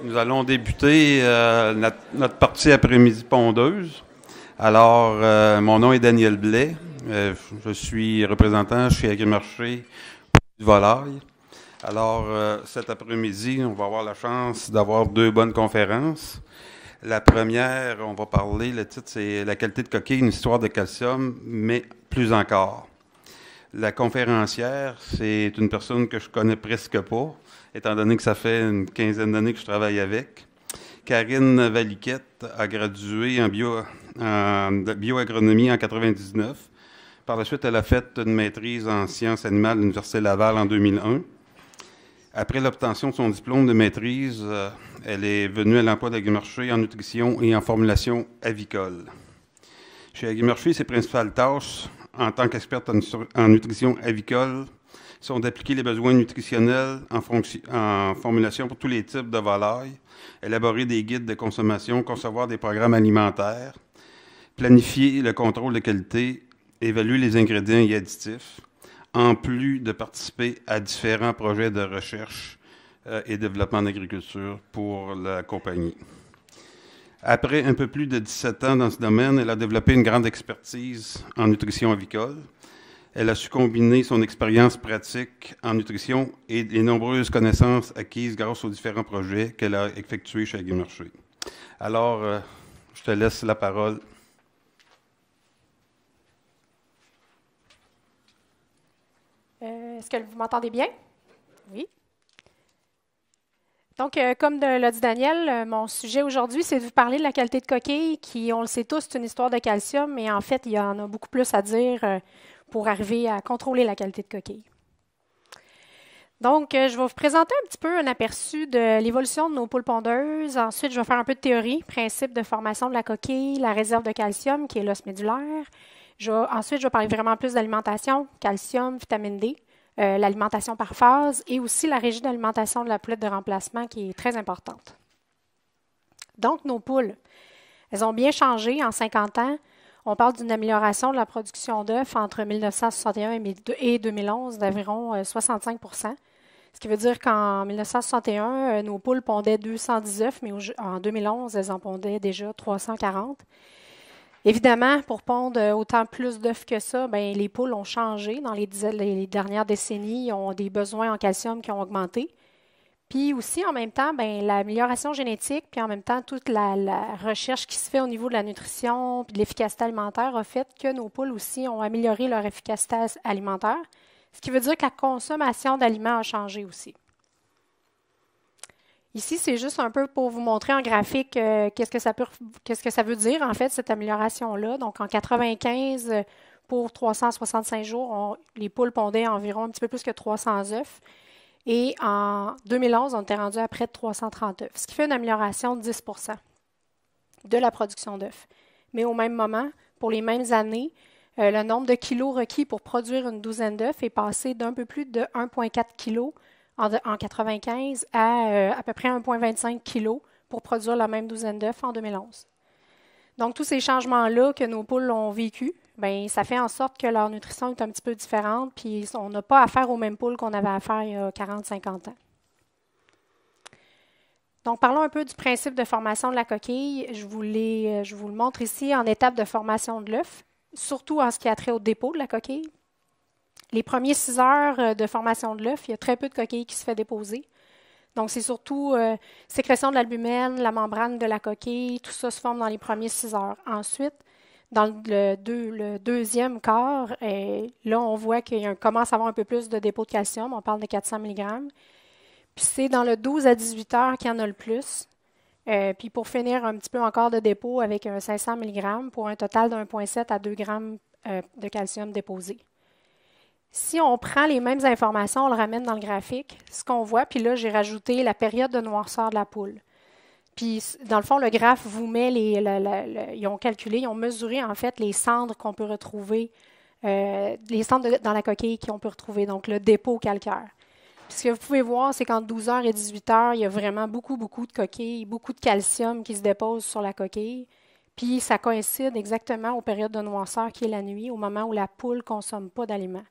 Nous allons débuter euh, notre, partie après-midi pondeuse. Alors, euh, mon nom est Daniel Blais. Euh, je suis représentant chez Agrimarché du Volaille. Alors, cet après-midi, on va avoir la chance d'avoir deux bonnes conférences. La première, on va parler, le titre, c'est La qualité de coquille, une histoire de calcium, mais plus encore. La conférencière, c'est une personne que je connais presque pas étant donné que ça fait une quinzaine d'années que je travaille avec. Karine Valiquette a gradué en, bio, en bioagronomie en 99. Par la suite, elle a fait une maîtrise en sciences animales à l'Université Laval en 2001. Après l'obtention de son diplôme de maîtrise, euh, elle est venue à l'emploi d'Aguimarché en nutrition et en formulation avicole. Chez Aguimarché, ses principales tâches en tant qu'experte en nutrition avicole sont d'appliquer les besoins nutritionnels en, formulation pour tous les types de volailles, élaborer des guides de consommation, concevoir des programmes alimentaires, planifier le contrôle de qualité, évaluer les ingrédients et additifs, en plus de participer à différents projets de recherche euh, et développement d'agriculture pour la compagnie. Après un peu plus de 17 ans dans ce domaine, elle a développé une grande expertise en nutrition avicole, elle a su combiner son expérience pratique en nutrition et les nombreuses connaissances acquises grâce aux différents projets qu'elle a effectués chez Agrimarché. Alors, euh, je te laisse la parole. Euh, est-ce que vous m'entendez bien? Oui. Donc, euh, comme l'a dit Daniel, mon sujet aujourd'hui, c'est de vous parler de la qualité de coquille, qui, on le sait tous, c'est une histoire de calcium, mais en fait, il y en a beaucoup plus à dire pour arriver à contrôler la qualité de coquille. Donc, euh, je vais vous présenter un petit peu un aperçu de l'évolution de nos poules pondeuses. Ensuite, je vais faire un peu de théorie, principe de formation de la coquille, la réserve de calcium qui est l'os médulaire. ensuite, je vais parler vraiment plus d'alimentation, calcium, vitamine D, euh, l'alimentation par phase et aussi la régie d'alimentation de la poulette de remplacement qui est très importante. Donc, nos poules, elles ont bien changé en 50 ans. On parle d'une amélioration de la production d'œufs entre 1961 et 2011 d'environ 65% euh, ce qui veut dire qu'en 1961, euh, nos poules pondaient 210 œufs, mais en 2011, elles en pondaient déjà 340. Évidemment, pour pondre autant plus d'œufs que ça, ben, les poules ont changé dans les, les, dernières décennies. Ils ont des besoins en calcium qui ont augmenté. Puis aussi, en même temps, ben, l'amélioration génétique, puis en même temps, toute la, recherche qui se fait au niveau de la nutrition puis de l'efficacité alimentaire a fait que nos poules aussi ont amélioré leur efficacité alimentaire, ce qui veut dire que la consommation d'aliments a changé aussi. Ici, c'est juste un peu pour vous montrer en graphique euh, qu'est-ce que ça veut dire en fait cette amélioration-là. Donc, en 95, pour 365 jours, les poules pondaient environ un petit peu plus que 300 œufs. Et en 2011, on était rendu à près de 330 œufs, ce qui fait une amélioration de 10% de la production d'œufs. Mais au même moment, pour les mêmes années, euh, le nombre de kilos requis pour produire une douzaine d'œufs est passé d'un peu plus de 1,4 kg en, 1995 à euh, à peu près 1,25 kg pour produire la même douzaine d'œufs en 2011. Donc, tous ces changements-là que nos poules ont vécu, ben, ça fait en sorte que leur nutrition est un petit peu différente, puis on n'a pas affaire aux mêmes poules qu'on avait affaire il y a 40-50 ans. Donc, parlons un peu du principe de formation de la coquille. Je vous, je vous le montre ici en étape de formation de l'œuf, surtout en ce qui a trait au dépôt de la coquille. Les premiers six heures euh, de formation de l'œuf, il y a très peu de coquilles qui se fait déposer. Donc, c'est surtout euh, sécrétion de l'albumène, la membrane de la coquille, tout ça se forme dans les premiers six heures. Ensuite, dans le, deuxième quart, et là, on voit qu'il commence à avoir un peu plus de dépôt de calcium. On parle de 400 mg. Puis c'est dans le 12 à 18 heures qu'il y en a le plus. Euh, puis pour finir, un petit peu encore de dépôt avec un 500 mg pour un total de 1,7 à 2 g euh, de calcium déposé. Si on prend les mêmes informations, on le ramène dans le graphique, ce qu'on voit, puis là, j'ai rajouté la période de noirceur de la poule. Puis, dans le fond, le graphe vous met les. ils ont calculé, ils ont mesuré, en fait, les cendres qu'on peut retrouver, euh, les cendres dans la coquille qu'on peut retrouver, donc le dépôt calcaire. Puis, ce que vous pouvez voir, c'est qu'entre 12 heures et 18 heures, il y a vraiment beaucoup, beaucoup de coquilles, beaucoup de calcium qui se dépose sur la coquille. Puis, ça coïncide exactement aux périodes de noirceur qui est la nuit, au moment où la poule ne consomme pas d'aliments.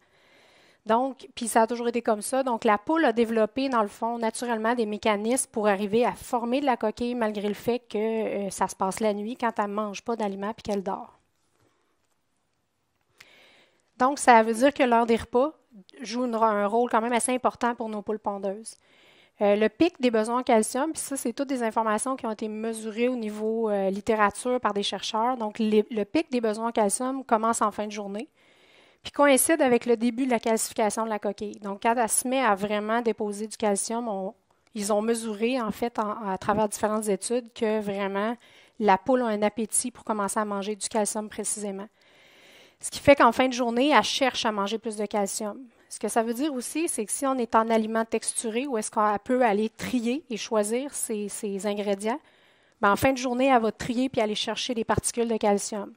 Donc, puis ça a toujours été comme ça. Donc, la poule a développé, dans le fond, naturellement des mécanismes pour arriver à former de la coquille malgré le fait que euh, ça se passe la nuit quand elle ne mange pas d'aliments et qu'elle dort. Donc, ça veut dire que l'heure des repas joue un rôle quand même assez important pour nos poules pondeuses. Euh, le pic des besoins en calcium, puis ça, c'est toutes des informations qui ont été mesurées au niveau euh, littérature par des chercheurs. Donc, le pic des besoins en calcium commence en fin de journée, puis coïncide avec le début de la calcification de la coquille. Donc, quand elle se met vraiment déposer du calcium, ils ont mesuré, en fait, à travers différentes études, que vraiment la poule a un appétit pour commencer à manger du calcium précisément. Ce qui fait qu'en fin de journée, elle cherche à manger plus de calcium. Ce que ça veut dire aussi, c'est que si on est en aliment texturé, où est-ce qu'on peut aller trier et choisir ses, ingrédients, ben, en fin de journée, elle va trier puis aller chercher des particules de calcium.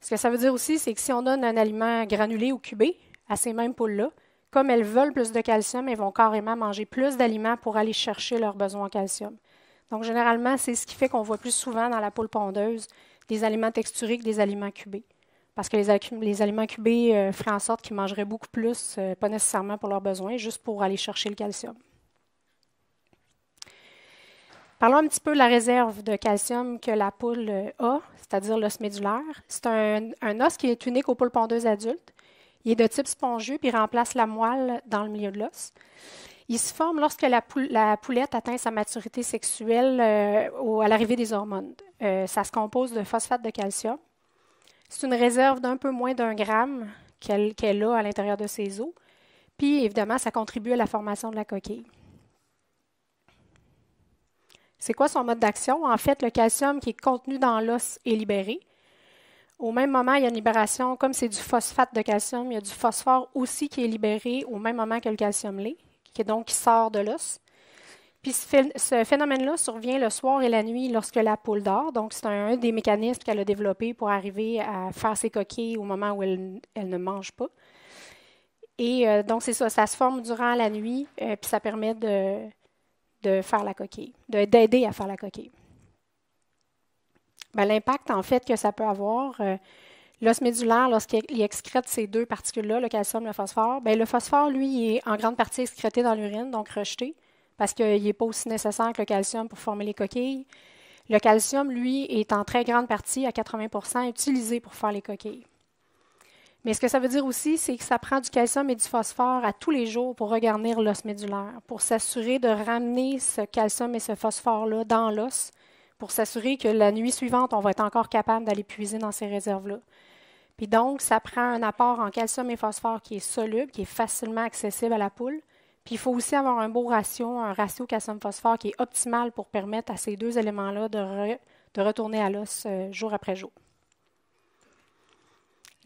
Ce que ça veut dire aussi, c'est que si on donne un aliment granulé ou cubé à ces mêmes poules-là, comme elles veulent plus de calcium, elles vont carrément manger plus d'aliments pour aller chercher leurs besoins en calcium. Donc, généralement, c'est ce qui fait qu'on voit plus souvent dans la poule pondeuse des aliments texturés que des aliments cubés parce que les, aliments cubés euh, feraient en sorte qu'ils mangeraient beaucoup plus, euh, pas nécessairement pour leurs besoins, juste pour aller chercher le calcium. Parlons un petit peu de la réserve de calcium que la poule euh, a, c'est-à-dire l'os médulaire. C'est un, os qui est unique aux poules pondeuses adultes. Il est de type spongieux, puis remplace la moelle dans le milieu de l'os. Il se forme lorsque la, poulette atteint sa maturité sexuelle à l'arrivée des hormones. ça se compose de phosphate de calcium, c'est une réserve d'un peu moins d'un gramme qu'elle a à l'intérieur de ses os. Puis, évidemment, ça contribue à la formation de la coquille. C'est quoi son mode d'action? En fait, le calcium qui est contenu dans l'os est libéré. Au même moment, il y a une libération, comme c'est du phosphate de calcium, il y a du phosphore aussi qui est libéré au même moment que le calcium lait, qui est donc qui sort de l'os. Puis ce phénomène-là survient le soir et la nuit lorsque la poule dort. Donc, c'est un, des mécanismes qu'elle a développé pour arriver à faire ses coquilles au moment où elle, ne mange pas. Et euh, donc, c'est ça, ça se forme durant la nuit, euh, puis ça permet de, de faire la coquille, d'aider à faire la coquille. Ben, l'impact, en fait, que ça peut avoir, euh, l'os médulaire, lorsqu'il excrète ces deux particules-là, le calcium et le phosphore, ben, le phosphore, lui, est en grande partie excrété dans l'urine, donc rejeté parce qu'il n'est pas aussi nécessaire que le calcium pour former les coquilles. Le calcium, lui, est en très grande partie, à 80% utilisé pour faire les coquilles. Mais ce que ça veut dire aussi, c'est que ça prend du calcium et du phosphore à tous les jours pour regarnir l'os médulaire, pour s'assurer de ramener ce calcium et ce phosphore-là dans l'os, pour s'assurer que la nuit suivante, on va être encore capable d'aller puiser dans ces réserves-là. Puis donc, ça prend un apport en calcium et phosphore qui est soluble, qui est facilement accessible à la poule, puis il faut aussi avoir un beau ratio, un ratio calcium-phosphore qui est optimal pour permettre à ces deux éléments-là de, retourner à l'os euh, jour après jour.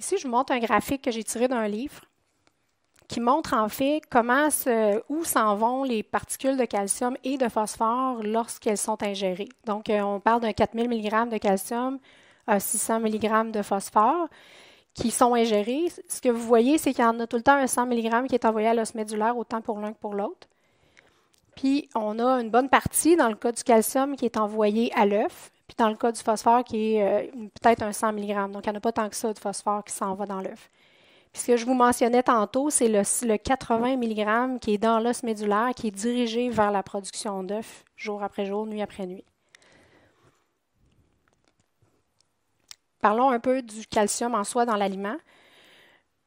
Ici, je vous montre un graphique que j'ai tiré d'un livre qui montre en fait où s'en vont les particules de calcium et de phosphore lorsqu'elles sont ingérées. Donc, euh, on parle d'un 4000 mg de calcium à 600 mg de phosphore qui sont ingérés, ce que vous voyez, c'est qu'il y en a tout le temps un 100 mg qui est envoyé à l'os médulaire, autant pour l'un que pour l'autre. Puis, on a une bonne partie, dans le cas du calcium, qui est envoyé à l'œuf, puis dans le cas du phosphore, qui est euh, peut-être un 100 mg. Donc, il n'y en a pas tant que ça de phosphore qui s'en va dans l'œuf. Puis, ce que je vous mentionnais tantôt, c'est le, le, 80 mg qui est dans l'os médulaire, qui est dirigé vers la production d'œufs jour après jour, nuit après nuit. Parlons un peu du calcium en soi dans l'aliment.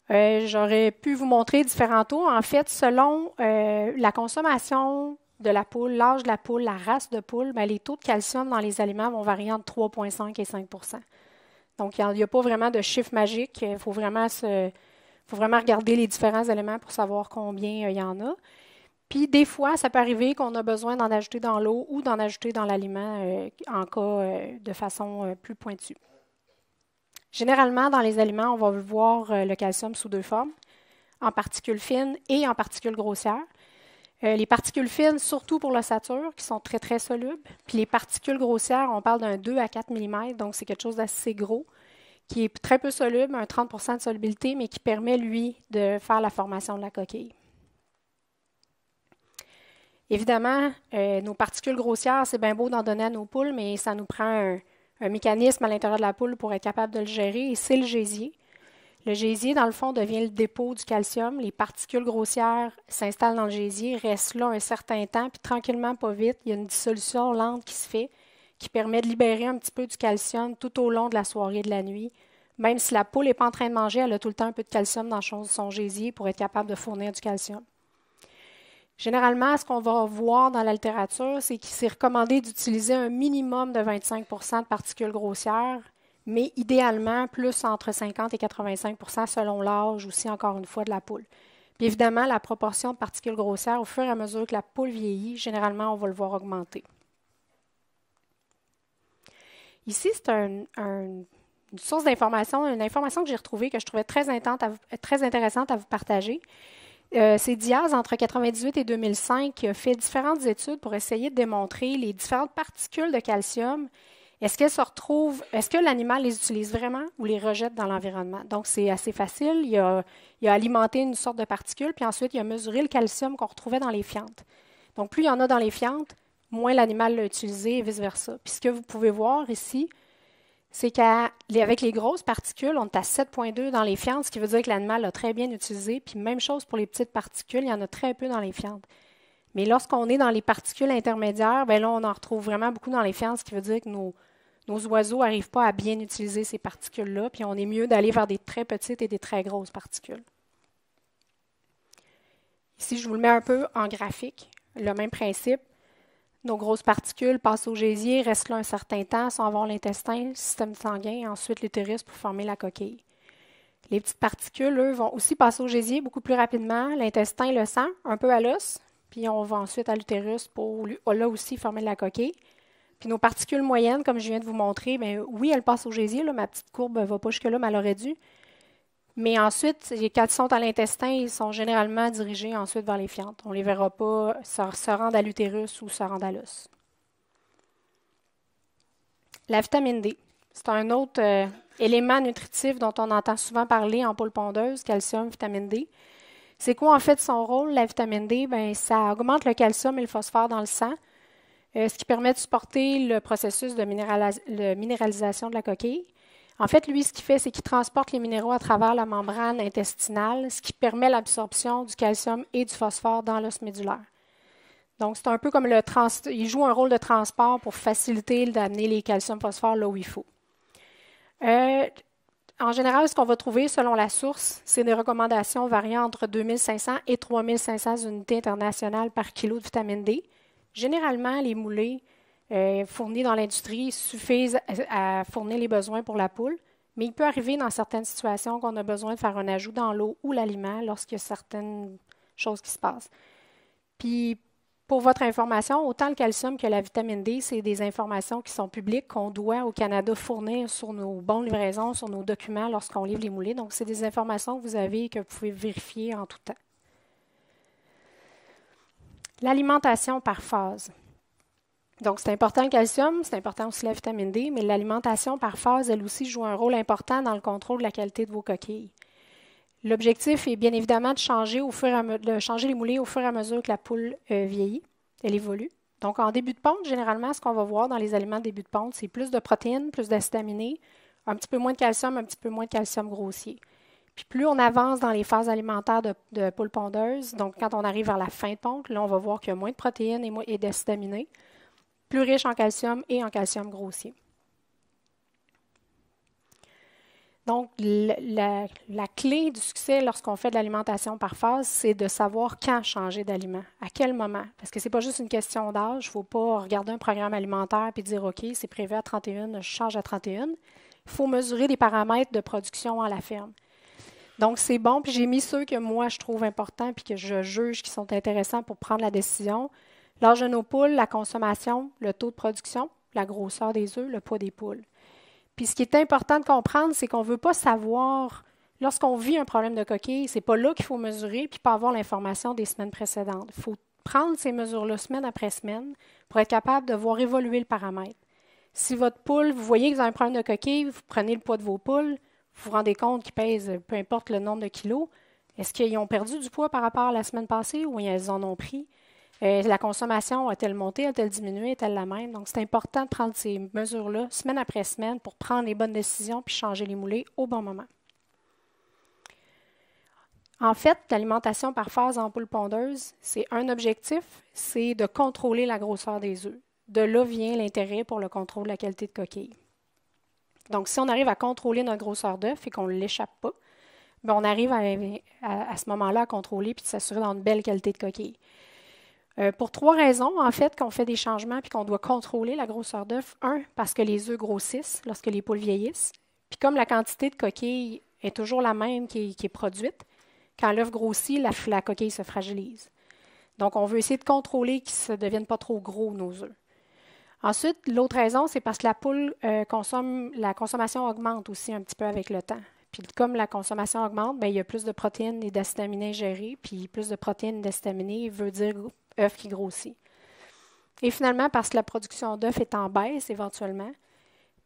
Euh, j'aurais pu vous montrer différents taux. En fait, selon euh, la consommation de la poule, l'âge de la poule, la race de poule, ben, les taux de calcium dans les aliments vont varier entre 3,5 et 5% Donc, il n'y a, pas vraiment de chiffre magique. Il faut vraiment, regarder les différents éléments pour savoir combien euh, il y en a. Puis, des fois, ça peut arriver qu'on a besoin d'en ajouter dans l'eau ou d'en ajouter dans l'aliment en cas de façon plus pointue. Généralement, dans les aliments, on va voir euh, le calcium sous deux formes, en particules fines et en particules grossières. Euh, les particules fines, surtout pour l'ossature, qui sont très, très solubles. Puis les particules grossières, on parle d'un 2 à 4 mm, donc c'est quelque chose d'assez gros, qui est très peu soluble, un 30% de solubilité, mais qui permet, lui, de faire la formation de la coquille. Évidemment, euh, nos particules grossières, c'est bien beau d'en donner à nos poules, mais ça nous prend un, un mécanisme à l'intérieur de la poule pour être capable de le gérer, et c'est le gésier. Le gésier, dans le fond, devient le dépôt du calcium. Les particules grossières s'installent dans le gésier, restent là un certain temps, puis tranquillement, pas vite, il y a une dissolution lente qui se fait, qui permet de libérer un petit peu du calcium tout au long de la soirée et de la nuit. Même si la poule n'est pas en train de manger, elle a tout le temps un peu de calcium dans son gésier pour être capable de fournir du calcium. Généralement, ce qu'on va voir dans la littérature, c'est qu'il s'est recommandé d'utiliser un minimum de 25% de particules grossières mais idéalement plus entre 50 et 85% selon l'âge aussi, encore une fois, de la poule. Puis évidemment, la proportion de particules grossières, au fur et à mesure que la poule vieillit, généralement, on va le voir augmenter. Ici, c'est une source d'information, une information que j'ai retrouvée que je trouvais très, très intéressante à vous partager. Euh, c'est Diaz, entre 1998 et 2005, qui a fait différentes études pour essayer de démontrer les différentes particules de calcium est-ce qu'elles se retrouvent, est-ce que l'animal les utilise vraiment ou les rejette dans l'environnement? Donc, c'est assez facile. Il a, a, alimenté une sorte de particule, puis ensuite, il a mesuré le calcium qu'on retrouvait dans les fientes. Donc, plus il y en a dans les fientes, moins l'animal l'a utilisé et vice-versa. Puis, ce que vous pouvez voir ici, c'est qu'avec les grosses particules, on est à 7,2 dans les fientes, ce qui veut dire que l'animal l'a très bien utilisé. Puis, même chose pour les petites particules, il y en a très peu dans les fientes. Mais lorsqu'on est dans les particules intermédiaires, bien là, on en retrouve vraiment beaucoup dans les fientes, ce qui veut dire que nos, nos oiseaux n'arrivent pas à bien utiliser ces particules-là, puis on est mieux d'aller vers des très petites et des très grosses particules. Ici, je vous le mets un peu en graphique, le même principe. Nos grosses particules passent au gésier, restent là un certain temps, s'en vont l'intestin, le système sanguin, ensuite l'utérus pour former la coquille. Les petites particules, eux, vont aussi passer au gésier beaucoup plus rapidement, l'intestin, le sang, un peu à l'os, puis on va ensuite à l'utérus pour là aussi former la coquille. Puis nos particules moyennes, comme je viens de vous montrer, bien, oui, elles passent au gésier. ma petite courbe ne va pas jusque-là, mais elle aurait dû. Mais ensuite, quand ils sont à l'intestin, ils sont généralement dirigés ensuite vers les fientes. On ne les verra pas se, rendre à l'utérus ou se rendre à l'os. La vitamine D, c'est un autre euh, élément nutritif dont on entend souvent parler en poule pondeuse, calcium, vitamine D. C'est quoi en fait son rôle, la vitamine D? Bien, ça augmente le calcium et le phosphore dans le sang. Euh, ce qui permet de supporter le processus de minéralisation de la coquille. En fait, lui, ce qu'il fait, c'est qu'il transporte les minéraux à travers la membrane intestinale, ce qui permet l'absorption du calcium et du phosphore dans l'os médulaire. Donc, c'est un peu comme le trans il joue un rôle de transport pour faciliter d'amener les calcium-phosphore là où il faut. Euh, en général, ce qu'on va trouver selon la source, c'est des recommandations variant entre 2500 et 3500 unités internationales par kilo de vitamine D. Généralement, les moulées euh, fournis dans l'industrie suffisent à, fournir les besoins pour la poule, mais il peut arriver dans certaines situations qu'on a besoin de faire un ajout dans l'eau ou l'aliment lorsqu'il y a certaines choses qui se passent. Puis, pour votre information, autant le calcium que la vitamine D, c'est des informations qui sont publiques qu'on doit au Canada fournir sur nos bons livraisons, sur nos documents lorsqu'on livre les moulées. Donc, c'est des informations que vous avez et que vous pouvez vérifier en tout temps. L'alimentation par phase. Donc, c'est important le calcium, c'est important aussi la vitamine D, mais l'alimentation par phase, elle aussi, joue un rôle important dans le contrôle de la qualité de vos coquilles. L'objectif est bien évidemment de changer, les moulées au fur et à mesure que la poule euh, vieillit, elle évolue. Donc, en début de ponte, généralement, ce qu'on va voir dans les aliments de début de ponte, c'est plus de protéines, plus d'acides un petit peu moins de calcium, un petit peu moins de calcium grossier. Puis plus on avance dans les phases alimentaires de, poules pondeuses, donc quand on arrive vers la fin de ponte, là, on va voir qu'il y a moins de protéines et, aminés, plus riche en calcium et en calcium grossier. Donc, la, clé du succès lorsqu'on fait de l'alimentation par phase, c'est de savoir quand changer d'aliment, à quel moment. Parce que ce n'est pas juste une question d'âge. Il ne faut pas regarder un programme alimentaire et dire OK, c'est prévu à 31, je change à 31. Il faut mesurer des paramètres de production à la ferme. Donc, c'est bon. Puis j'ai mis ceux que moi, je trouve importants puis que je juge qui sont intéressants pour prendre la décision. L'âge de nos poules, la consommation, le taux de production, la grosseur des œufs, le poids des poules. Puis ce qui est important de comprendre, c'est qu'on ne veut pas savoir, lorsqu'on vit un problème de coquille, c'est pas là qu'il faut mesurer puis pas avoir l'information des semaines précédentes. Il faut prendre ces mesures-là semaine après semaine pour être capable de voir évoluer le paramètre. Si votre poule, vous voyez que vous avez un problème de coquille, vous prenez le poids de vos poules, vous vous rendez compte qu'ils pèsent peu importe le nombre de kilos. Est-ce qu'ils ont perdu du poids par rapport à la semaine passée ou ils en ont pris? Euh, la consommation a-t-elle monté, a-t-elle diminué, est-elle la même? Donc, c'est important de prendre ces mesures-là semaine après semaine pour prendre les bonnes décisions puis changer les moulées au bon moment. En fait, l'alimentation par phase en poule pondeuse, c'est un objectif, c'est de contrôler la grosseur des œufs. De là vient l'intérêt pour le contrôle de la qualité de coquille. Donc, si on arrive à contrôler notre grosseur d'œuf et qu'on ne l'échappe pas, bien, on arrive à, ce moment-là à contrôler puis de s'assurer dans une belle qualité de coquille. Euh, pour trois raisons, en fait, qu'on fait des changements puis qu'on doit contrôler la grosseur d'œuf. Un, parce que les œufs grossissent lorsque les poules vieillissent. Puis comme la quantité de coquille est toujours la même qui est, produite, quand l'œuf grossit, la, coquille se fragilise. Donc, on veut essayer de contrôler qu'ils ne deviennent pas trop gros, nos œufs. Ensuite, l'autre raison, c'est parce que la poule euh, consomme, la consommation augmente aussi un petit peu avec le temps. Puis comme la consommation augmente, bien, il y a plus de protéines et d'acides aminés gérés, puis plus de protéines et d'acides aminés veut dire œuf qui grossit. Et finalement, parce que la production d'œufs est en baisse éventuellement,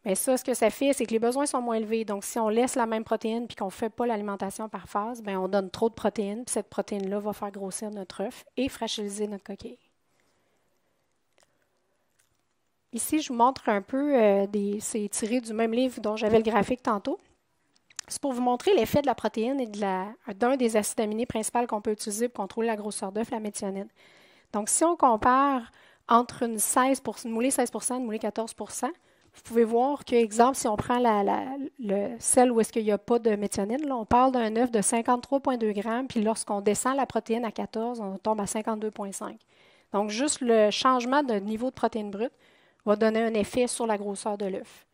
mais ça, ce que ça fait, c'est que les besoins sont moins élevés. Donc, si on laisse la même protéine puis qu'on ne fait pas l'alimentation par phase, bien, on donne trop de protéines, puis cette protéine-là va faire grossir notre œuf et fragiliser notre coquille. Ici, je vous montre un peu, euh, c'est tiré du même livre dont j'avais le graphique tantôt. C'est pour vous montrer l'effet de la protéine et d'un des acides aminés principaux qu'on peut utiliser pour contrôler la grosseur d'œuf, la méthionine. Donc, si on compare entre une 16 une moulée 16% une moulée 14% vous pouvez voir que, exemple, si on prend le, celle où est-ce qu'il n'y a pas de méthionine, là, on parle d'un œuf de 53,2 grammes, puis lorsqu'on descend la protéine à 14, on tombe à 52,5. Donc, juste le changement de niveau de protéine brute va donner un effet sur la grosseur de l'œuf.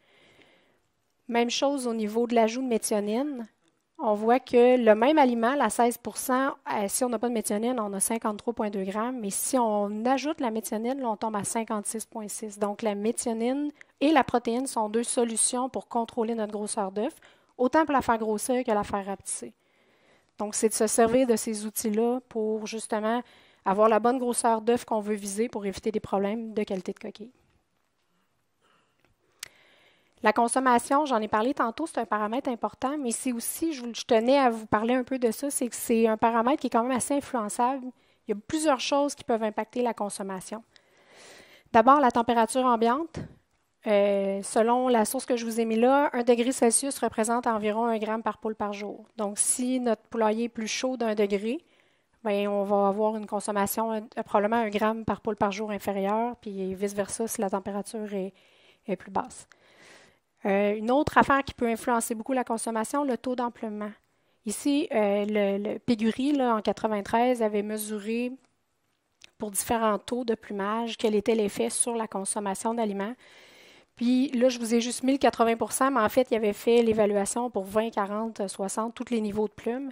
Même chose au niveau de l'ajout de méthionine on voit que le même aliment, la 16% euh, si on n'a pas de méthionine, on a 53,2 grammes, mais si on ajoute la méthionine, on tombe à 56,6. Donc, la méthionine et la protéine sont deux solutions pour contrôler notre grosseur d'œuf, autant pour la faire grossir que la faire rapetisser. Donc, c'est de se servir de ces outils-là pour justement avoir la bonne grosseur d'œuf qu'on veut viser pour éviter des problèmes de qualité de coquille. La consommation, j'en ai parlé tantôt, c'est un paramètre important, mais c'est aussi, je, tenais à vous parler un peu de ça, c'est que c'est un paramètre qui est quand même assez influençable. Il y a plusieurs choses qui peuvent impacter la consommation. D'abord, la température ambiante. Euh, selon la source que je vous ai mis là, un degré Celsius représente environ un gramme par poule par jour. Donc, si notre poulailler est plus chaud d'un degré, bien, on va avoir une consommation probablement un gramme par poule par jour inférieure, puis vice-versa si la température est plus basse. Euh, une autre affaire qui peut influencer beaucoup la consommation, le taux d'emplement. Ici, euh, le, Pégurie, en 93, avait mesuré pour différents taux de plumage quel était l'effet sur la consommation d'aliments. Puis là, je vous ai juste mis le 80% mais en fait, il avait fait l'évaluation pour 20, 40, 60, tous les niveaux de plumes.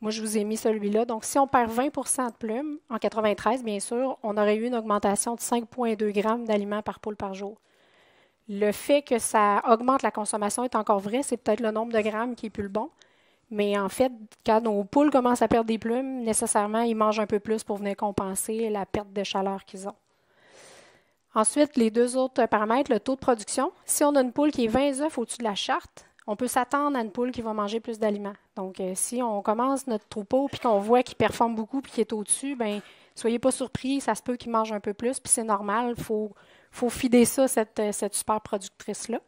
Moi, je vous ai mis celui-là. Donc, si on perd 20% de plumes, en 93, bien sûr, on aurait eu une augmentation de 5,2 grammes d'aliments par poule par jour. Le fait que ça augmente la consommation est encore vrai, c'est peut-être le nombre de grammes qui est plus le bon. Mais en fait, quand nos poules commencent à perdre des plumes, nécessairement, ils mangent un peu plus pour venir compenser la perte de chaleur qu'ils ont. Ensuite, les deux autres paramètres, le taux de production. Si on a une poule qui est 20 œufs au-dessus de la charte, on peut s'attendre à une poule qui va manger plus d'aliments. Donc, euh, si on commence notre troupeau puis qu'on voit qu'il performe beaucoup puis qu'il est au-dessus, ben soyez pas surpris, ça se peut qu'il mange un peu plus, puis c'est normal. Il faut faut fider ça, cette, euh, super productrice-là.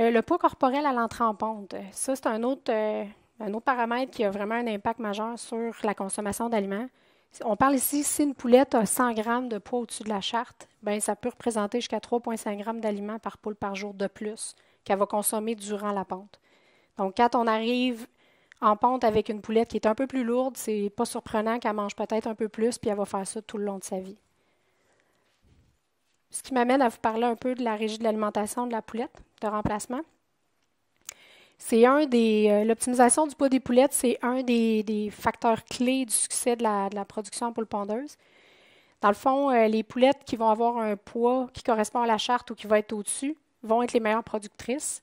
Euh, le poids corporel à l'entrée en ponte, ça, c'est un autre, euh, un autre paramètre qui a vraiment un impact majeur sur la consommation d'aliments. On parle ici, si une poulette a 100 grammes de poids au-dessus de la charte, ben, ça peut représenter jusqu'à 3,5 grammes d'aliments par poule par jour de plus qu'elle va consommer durant la ponte. Donc, quand on arrive en ponte avec une poulette qui est un peu plus lourde, c'est pas surprenant qu'elle mange peut-être un peu plus, puis elle va faire ça tout le long de sa vie. Ce qui m'amène à vous parler un peu de la régie de l'alimentation de la poulette de remplacement. C'est un des. Euh, l'optimisation du poids des poulettes, c'est un des, facteurs clés du succès de la, production en poule pondeuse. Dans le fond, euh, les poulettes qui vont avoir un poids qui correspond à la charte ou qui va être au-dessus vont être les meilleures productrices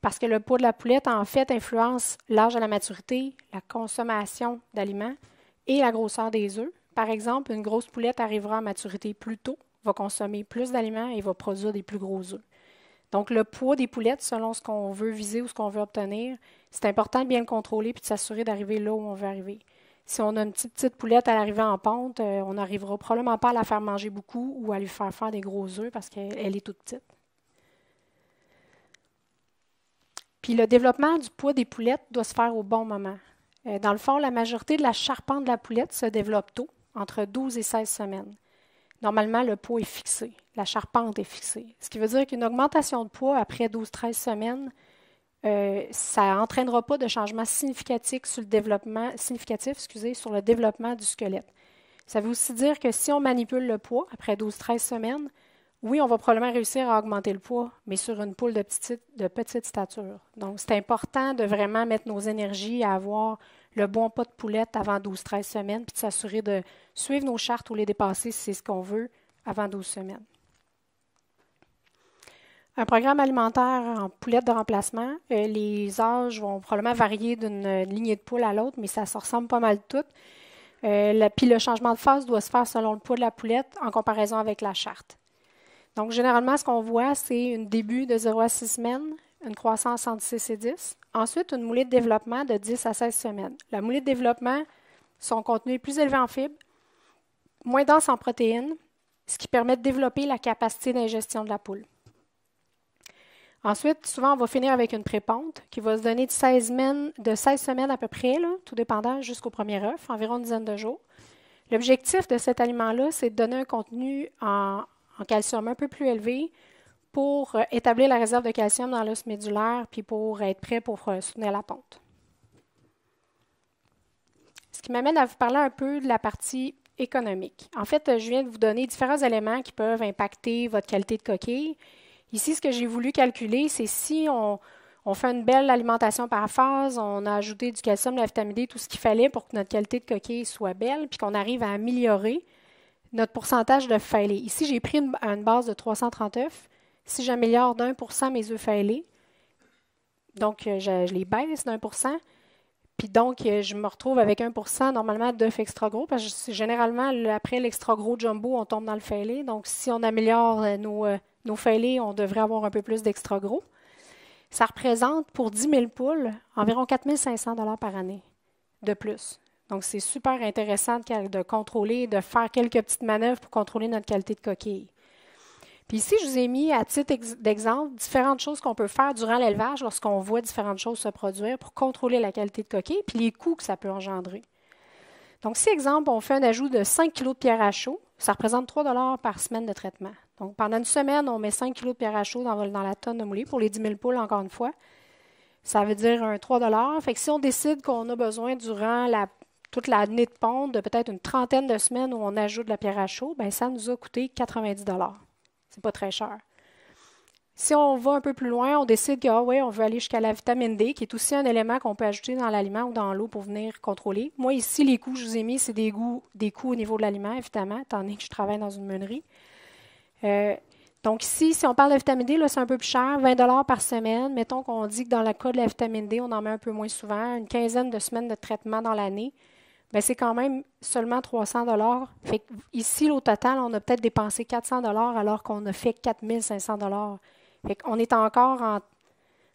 parce que le poids de la poulette, en fait, influence l'âge à la maturité, la consommation d'aliments et la grosseur des œufs. Par exemple, une grosse poulette arrivera à maturité plus tôt va consommer plus d'aliments et va produire des plus gros œufs. Donc, le poids des poulettes, selon ce qu'on veut viser ou ce qu'on veut obtenir, c'est important de bien le contrôler et de s'assurer d'arriver là où on veut arriver. Si on a une petite, petite poulette à l'arrivée en pente, euh, on n'arrivera probablement pas à la faire manger beaucoup ou à lui faire faire des gros œufs parce qu'elle est toute petite. Puis le développement du poids des poulettes doit se faire au bon moment. Euh, dans le fond, la majorité de la charpente de la poulette se développe tôt, entre 12 et 16 semaines. Normalement, le poids est fixé, la charpente est fixée. Ce qui veut dire qu'une augmentation de poids après 12-13 semaines, euh, ça n'entraînera pas de changement significatif sur le développement, significatif, excusez, sur le développement du squelette. Ça veut aussi dire que si on manipule le poids après 12-13 semaines, oui, on va probablement réussir à augmenter le poids, mais sur une poule de petite, de petite stature. Donc, c'est important de vraiment mettre nos énergies à avoir le bon pas de poulette avant 12-13 semaines, puis de s'assurer de suivre nos chartes ou les dépasser si c'est ce qu'on veut avant 12 semaines. Un programme alimentaire en poulette de remplacement, euh, les âges vont probablement varier d'une lignée de poule à l'autre, mais ça se ressemble pas mal toutes. Euh, puis le changement de phase doit se faire selon le poids de la poulette en comparaison avec la charte. Donc, généralement, ce qu'on voit, c'est un début de 0 à 6 semaines, une croissance entre 6 et 10. Ensuite, une moulée de développement de 10 à 16 semaines. La moulée de développement, son contenu est plus élevé en fibres, moins dense en protéines, ce qui permet de développer la capacité d'ingestion de la poule. Ensuite, souvent, on va finir avec une préponte qui va se donner de 16 semaines, de 16 semaines à peu près, tout dépendant, jusqu'au premier œuf, environ une dizaine de jours. L'objectif de cet aliment-là, c'est de donner un contenu en, en calcium un peu plus élevé pour euh, établir la réserve de calcium dans l'os médulaire puis pour être prêt pour euh, soutenir la ponte. Ce qui m'amène à vous parler un peu de la partie économique. En fait, je viens de vous donner différents éléments qui peuvent impacter votre qualité de coquille. Ici, ce que j'ai voulu calculer, c'est si on, fait une belle alimentation par phase, on a ajouté du calcium, de la vitamine D, tout ce qu'il fallait pour que notre qualité de coquille soit belle, puis qu'on arrive à améliorer notre pourcentage de failés. Ici, j'ai pris une, base de 330 œufs. Si j'améliore d'un pour cent mes œufs failés, donc euh, je, les baisse d'un pour cent, puis donc euh, je me retrouve avec 1% normalement d'œufs extra gros, parce que généralement, après l'extra gros jumbo, on tombe dans le failé. Donc, si on améliore euh, nos, nos failés, on devrait avoir un peu plus d'extra gros. Ça représente pour 10 000 poules environ 4 500 par année de plus. Donc, c'est super intéressant de, contrôler, de faire quelques petites manœuvres pour contrôler notre qualité de coquille. Ici, je vous ai mis à titre d'exemple différentes choses qu'on peut faire durant l'élevage lorsqu'on voit différentes choses se produire pour contrôler la qualité de coquille, puis les coûts que ça peut engendrer. Donc, si, exemple, on fait un ajout de 5 kg de pierre à chaud, ça représente 3 par semaine de traitement. Donc, pendant une semaine, on met 5 kg de pierre à chaud dans, la tonne de moulée pour les 10 000 poules, encore une fois. Ça veut dire un 3 Fait que si on décide qu'on a besoin durant la toute l'année de ponte de peut-être une trentaine de semaines où on ajoute de la pierre à chaud, ben ça nous a coûté 90 C'est pas très cher. Si on va un peu plus loin, on décide que ah on veut aller jusqu'à la vitamine D, qui est aussi un élément qu'on peut ajouter dans l'aliment ou dans l'eau pour venir contrôler. Moi, ici, les coûts que je vous ai mis, c'est des, des coûts au niveau de l'aliment, évidemment, étant donné que je travaille dans une meunerie. Euh, donc ici, si on parle de vitamine D, c'est un peu plus cher, 20 par semaine. Mettons qu'on dit que dans le cas de la vitamine D, on en met un peu moins souvent, une quinzaine de semaines de traitement dans l'année. Ben, c'est quand même seulement 300 dollars. ici, au total, on a peut-être dépensé 400 dollars alors qu'on a fait 4500 dollars. Fait qu'on est encore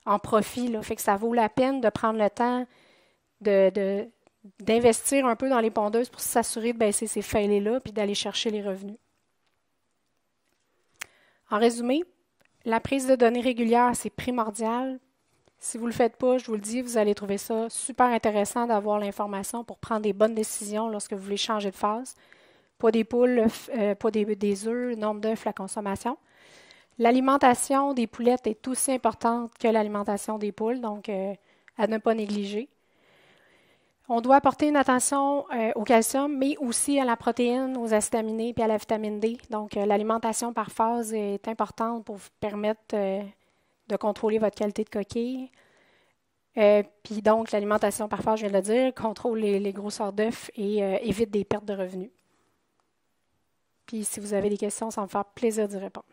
en, profit. Fait ça vaut la peine de prendre le temps d'investir un peu dans les pondeuses pour s'assurer de baisser ces failles-là puis d'aller chercher les revenus. En résumé, la prise de données régulière, c'est primordial si vous ne le faites pas, je vous le dis, vous allez trouver ça super intéressant d'avoir l'information pour prendre des bonnes décisions lorsque vous voulez changer de phase. Pas des poules, euh, pas des, œufs, nombre d'œufs, la consommation. L'alimentation des poulettes est aussi importante que l'alimentation des poules, donc euh, à ne pas négliger. On doit apporter une attention euh, au calcium, mais aussi à la protéine, aux acides aminés et à la vitamine D. Donc, l'alimentation par phase est importante pour vous permettre de contrôler votre qualité de coquille. Euh, puis donc, l'alimentation, parfois, je viens de le dire, contrôle les, les grosseurs d'œufs et euh, évite des pertes de revenus. Puis si vous avez des questions, ça me faire plaisir d'y répondre.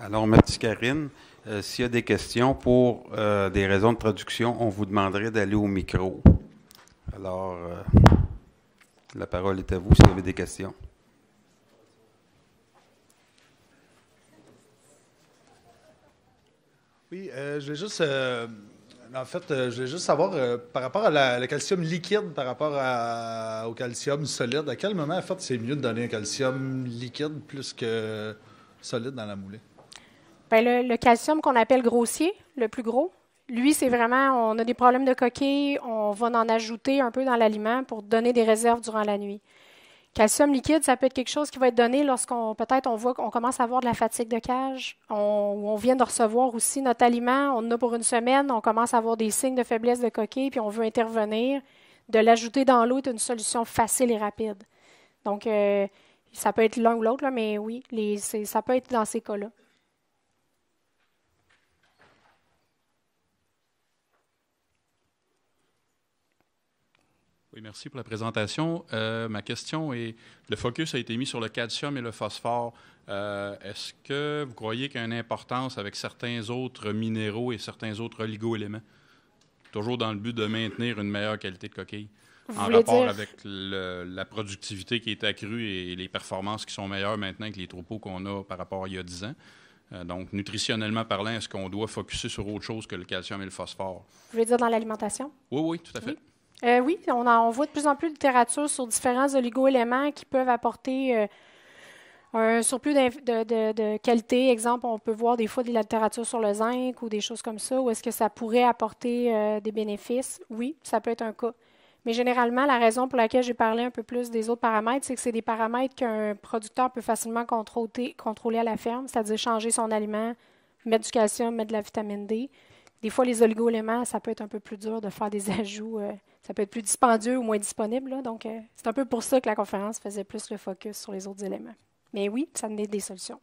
Alors, merci Karine. Euh, s'il y a des questions pour des raisons de traduction, on vous demanderait d'aller au micro. Alors. La parole est à vous si vous avez des questions. Oui, euh, je vais juste. Euh, en fait, euh, je vais juste savoir, par rapport à la, calcium liquide, par rapport au calcium solide, à quel moment, en fait, c'est mieux de donner un calcium liquide plus que solide dans la moulée? Bien, le, le calcium qu'on appelle grossier, le plus gros, lui, c'est vraiment, on a des problèmes de coquille, on va en ajouter un peu dans l'aliment pour donner des réserves durant la nuit. Calcium liquide, ça peut être quelque chose qui va être donné lorsqu'on peut-être on voit qu'on commence à avoir de la fatigue de cage, on, on vient de recevoir aussi notre aliment, on en a pour une semaine, on commence à avoir des signes de faiblesse de coquille, puis on veut intervenir. De l'ajouter dans l'eau est une solution facile et rapide. Donc, euh, ça peut être l'un ou l'autre, mais oui, ça peut être dans ces cas-là. Oui, merci pour la présentation. Euh, ma question est, le focus a été mis sur le calcium et le phosphore. Euh, est-ce que vous croyez qu'il y a une importance avec certains autres minéraux et certains autres oligo-éléments, toujours dans le but de maintenir une meilleure qualité de coquille, Vous en rapport dire- avec le- la productivité qui est accrue et les performances qui sont meilleures maintenant que les troupeaux qu'on a par rapport à il y a 10 ans? Euh, donc, nutritionnellement parlant, est-ce qu'on doit focuser sur autre chose que le calcium et le phosphore? Vous voulez dire dans l'alimentation? Oui, oui, tout à fait. Oui. Euh, oui, on, voit de plus en plus de littérature sur différents oligo-éléments qui peuvent apporter euh, un surplus de, de- de qualité. Exemple, on peut voir des fois de la littérature sur le zinc ou des choses comme ça, où est-ce que ça pourrait apporter euh, des bénéfices? Oui, ça peut être un cas. Mais généralement, la raison pour laquelle j'ai parlé un peu plus des autres paramètres, c'est que c'est des paramètres qu'un producteur peut facilement contrôler à la ferme, c'est-à-dire changer son aliment, mettre du calcium, mettre de la vitamine D. Des fois, les oligo-éléments, ça peut être un peu plus dur de faire des ajouts. euh, ça peut être plus dispendieux ou moins disponible. donc, euh, c'est un peu pour ça que la conférence faisait plus le focus sur les autres éléments. Mais oui, ça donne des solutions.